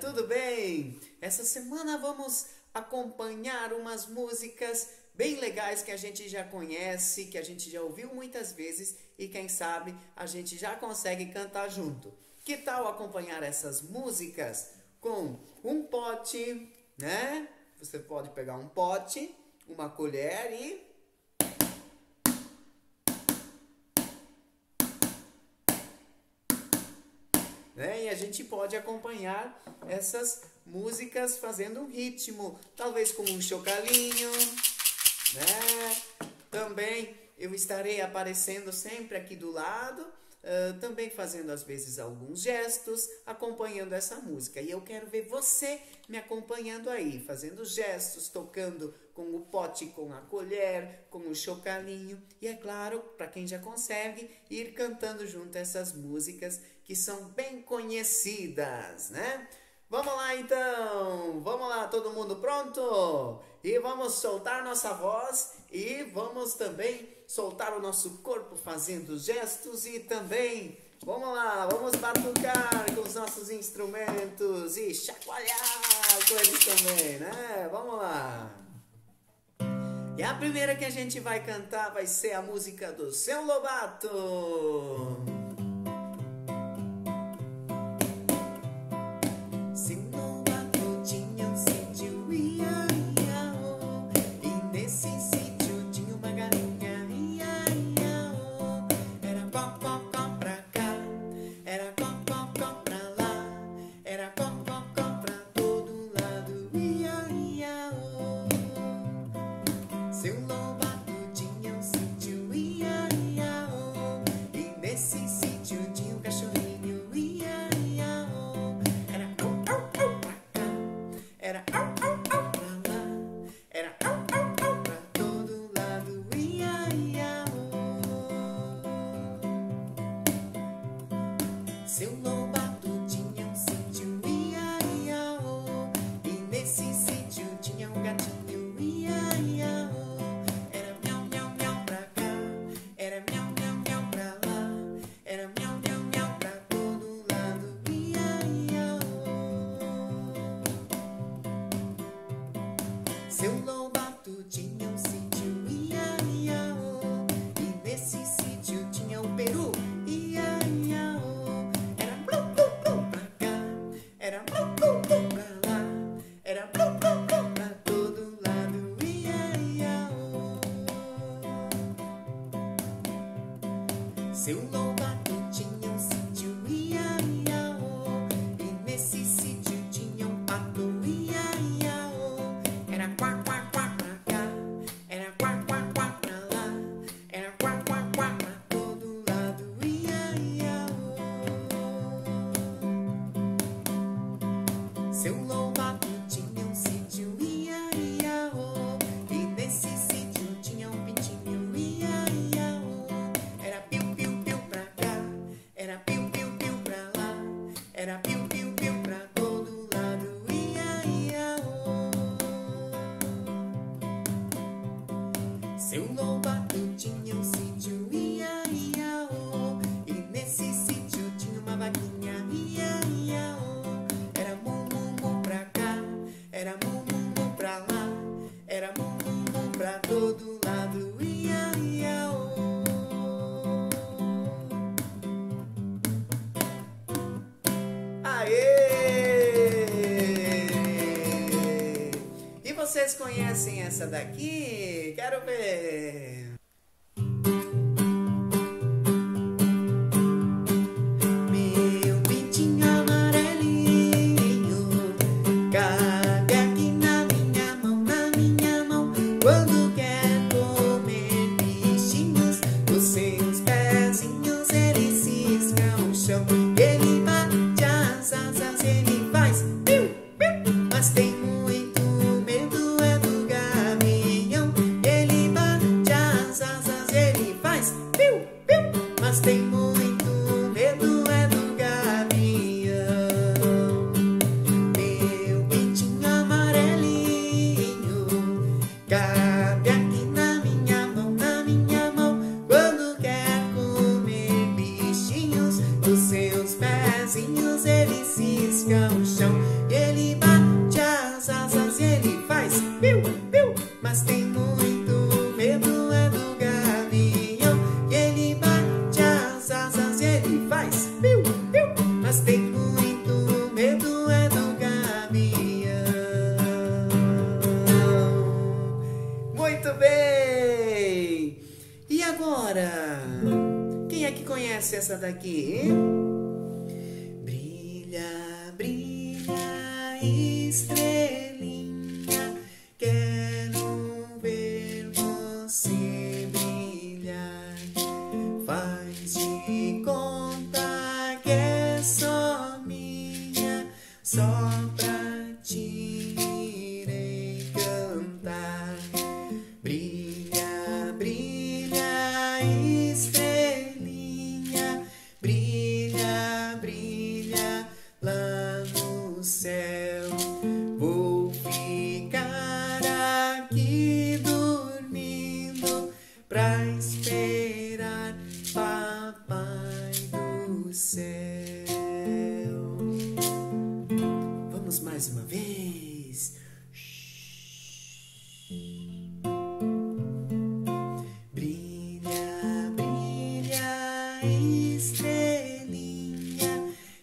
tudo bem? Essa semana vamos acompanhar umas músicas bem legais que a gente já conhece, que a gente já ouviu muitas vezes e quem sabe a gente já consegue cantar junto. Que tal acompanhar essas músicas com um pote, né? Você pode pegar um pote, uma colher e Né? E a gente pode acompanhar essas músicas fazendo um ritmo, talvez com um chocalinho, né? Também eu estarei aparecendo sempre aqui do lado, uh, também fazendo às vezes alguns gestos, acompanhando essa música. E eu quero ver você me acompanhando aí, fazendo gestos, tocando com o pote, com a colher, com o chocalinho. E é claro, para quem já consegue, ir cantando junto essas músicas que são bem conhecidas, né? Vamos lá então! Vamos lá, todo mundo pronto? E vamos soltar nossa voz e vamos também soltar o nosso corpo fazendo gestos e também vamos lá, vamos batucar com os nossos instrumentos e chacoalhar com eles também, né? Vamos lá! E a primeira que a gente vai cantar vai ser a música do Seu Lobato. seu nome. Conhecem essa daqui? Quero ver. no chão. Ele bate as asas e ele faz piu, piu, mas tem muito medo é do gavião. Ele bate as asas e ele faz piu, piu, mas tem muito medo é do gavião. Muito bem! E agora? Quem é que conhece essa daqui, hein? céu. Vamos mais uma vez. Brilha, brilha, estrelinha.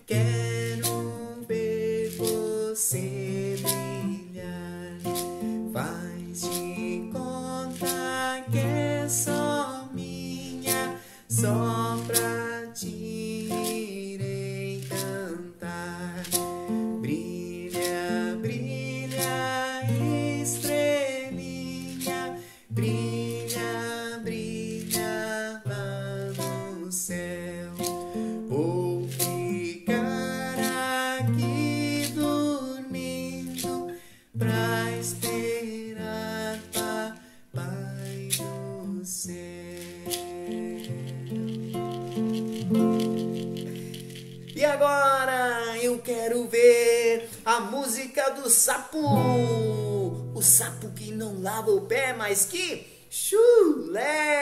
Quero ver você brilhar. Faz de conta. a música do sapo. O sapo que não lava o pé, mas que chulé!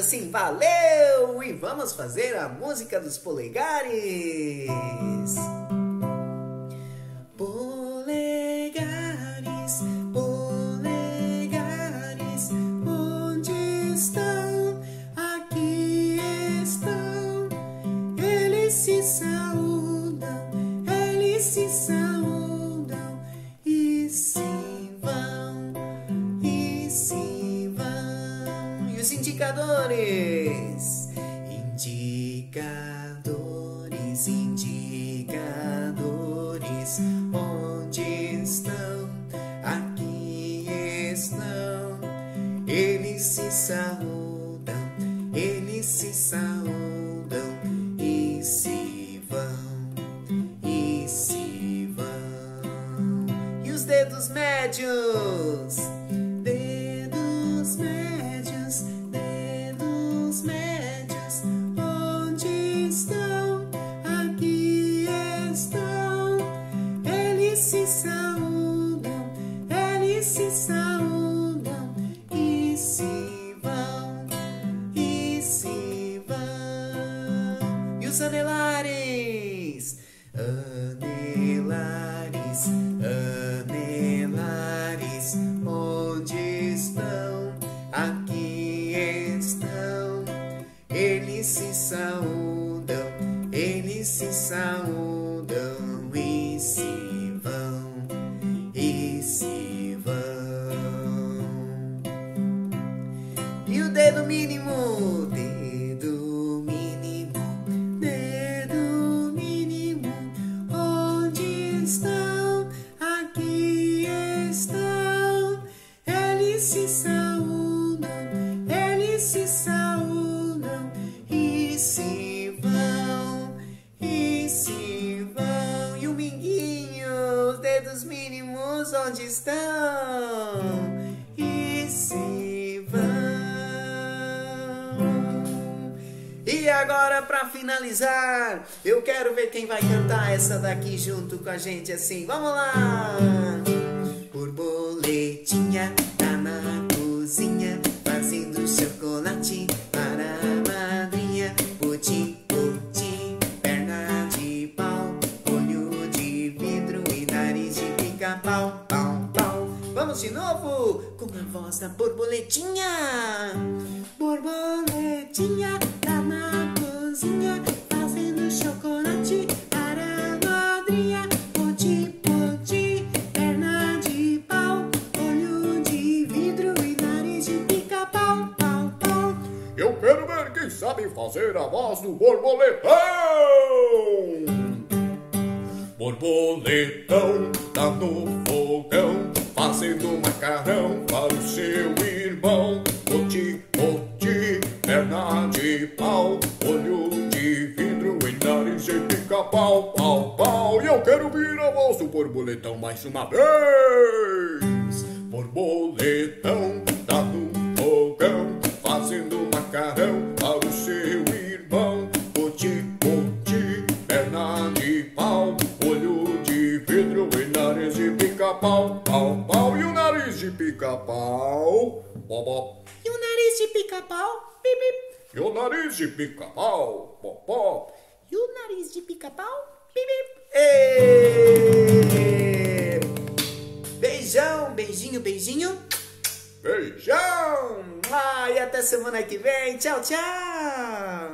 assim, valeu! E vamos fazer a música dos polegares! indicadores. Indicadores, indicadores, onde estão? Aqui estão. Eles se saudam, eles se saudam e se vão, e se vão. E os dedos médios? anelares. Anelares, anelares, onde estão? Aqui estão. Eles se saúdam, eles se saúdam e se vão, e se vão. E o dedo mínimo onde estão e se vão. E agora, para finalizar, eu quero ver quem vai cantar essa daqui junto com a gente assim. Vamos lá! Com a voz da borboletinha. Borboletinha tá na cozinha fazendo chocolate para a madrinha. Putim, putim, perna de pau, olho de vidro e nariz de pica-pau, pau, pau. Eu quero ver quem sabe fazer a voz do borboletão! Borboletão perna de pau, olho de vidro e nariz de pica-pau, pau, pau. E eu quero voz do borboletão mais uma vez. Borboletão tá no fogão, fazendo macarrão para o seu irmão. Oti, oti, perna de pau, olho de vidro e nariz de pica-pau, pau, pau. E o nariz de pica-pau, bobó. Nariz de pica-pau, bip. E o nariz de pica-pau, popó. E o nariz de pica-pau, bip! Beijão, beijinho, beijinho. Beijão! Ah, e até semana que vem. Tchau, tchau.